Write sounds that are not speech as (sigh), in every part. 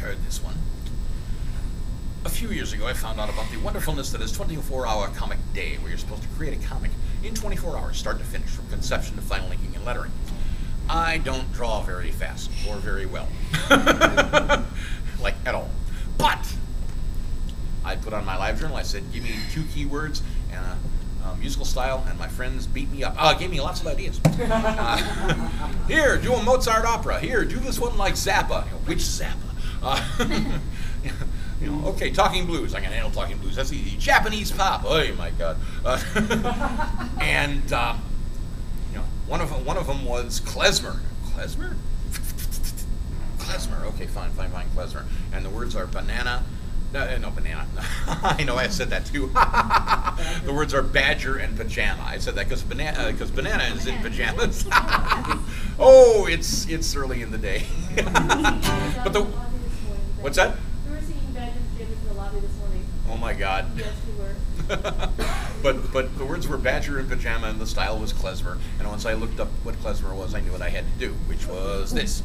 heard this one. A few years ago, I found out about the wonderfulness that is 24 hour comic day, where you're supposed to create a comic in 24 hours, start to finish, from conception to final inking and lettering. I don't draw very fast or very well. (laughs) like, at all. But I put on my live journal, I said, give me two keywords and a, musical style, and my friends beat me up. Oh, Uh, gave me lots of ideas. (laughs) Uh, (laughs) here, do a Mozart opera. Here, do this one like Zappa. You know, which Zappa? Uh, (laughs) you know, okay, talking blues. I can handle talking blues. That's easy. Japanese pop. Oh my God. Uh, (laughs) and uh, you know, one of them, one of them was klezmer. Klezmer. (laughs) Klezmer. Okay, fine, fine, fine. Klezmer. And the words are banana. No, uh, no banana. I know I said that too. the words are badger and pajama. I said that because banana because banana is in pajamas. oh, it's it's early in the day. but the what's that? We were singing Badger Pajamas in the lobby this morning. Oh my God. Yes, we were. (laughs) but but the words were badger and pajama, and the style was klezmer. And once I looked up what klezmer was, I knew what I had to do, which was this.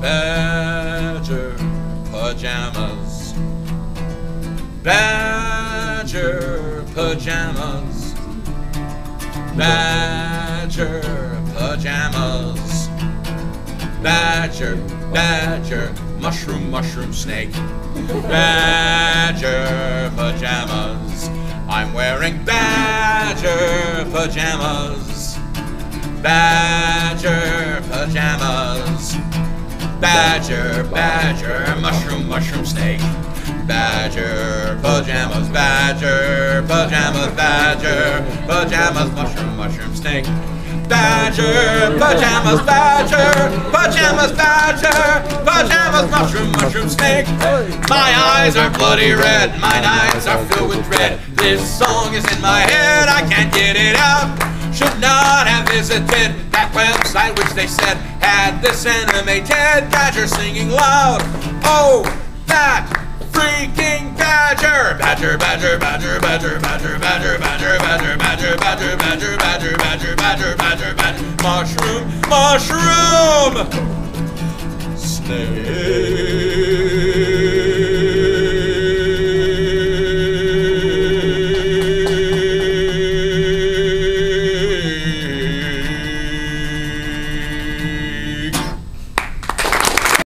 Badger pajamas. Badger pajamas. Badger Badger, badger, mushroom, mushroom, snake. Badger pajamas. I'm wearing badger pajamas. Badger pajamas. Badger, badger, mushroom, mushroom, snake. Badger pajamas, badger pajamas, badger pajamas, mushroom, mushroom, snake. Badger pajamas, badger pajamas, badger pajamas, mushroom, mushroom, snake. My eyes are bloody red, my nights are filled with dread. This song is in my head, I can't get it out. Should not have visited that website which they said had this animated badger singing loud. Oh, that freaking! Badger, badger, badger, badger, badger, badger, badger, badger, badger, badger, badger, badger, badger, badger, badger, badger, mushroom, mushroom, snake.